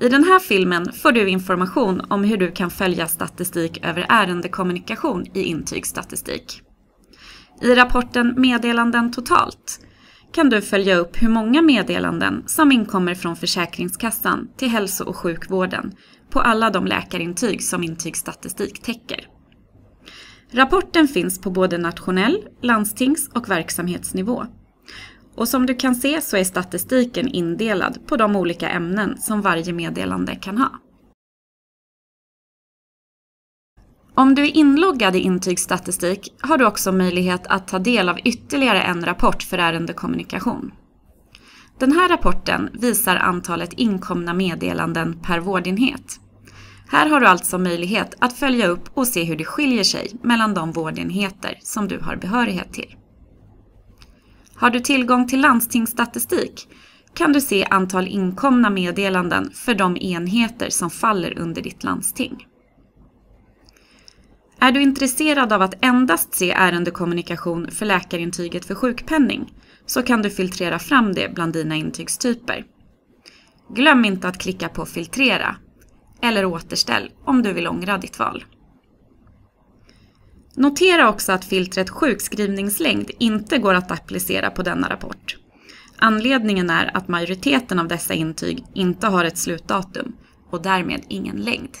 I den här filmen får du information om hur du kan följa statistik över ärendekommunikation i intygsstatistik. I rapporten Meddelanden totalt kan du följa upp hur många meddelanden som inkommer från Försäkringskassan till hälso och sjukvården på alla de läkarintyg som intygsstatistik täcker. Rapporten finns på både nationell, landstings och verksamhetsnivå. Och som du kan se så är statistiken indelad på de olika ämnen som varje meddelande kan ha. Om du är inloggad i intygsstatistik har du också möjlighet att ta del av ytterligare en rapport för ärendekommunikation. Den här rapporten visar antalet inkomna meddelanden per vårdenhet. Här har du alltså möjlighet att följa upp och se hur det skiljer sig mellan de vårdenheter som du har behörighet till. Har du tillgång till landstingsstatistik kan du se antal inkomna meddelanden för de enheter som faller under ditt landsting. Är du intresserad av att endast se ärendekommunikation för läkarintyget för sjukpenning så kan du filtrera fram det bland dina intygstyper. Glöm inte att klicka på filtrera eller återställ om du vill ångra ditt val. Notera också att filtret sjukskrivningslängd inte går att applicera på denna rapport. Anledningen är att majoriteten av dessa intyg inte har ett slutdatum och därmed ingen längd.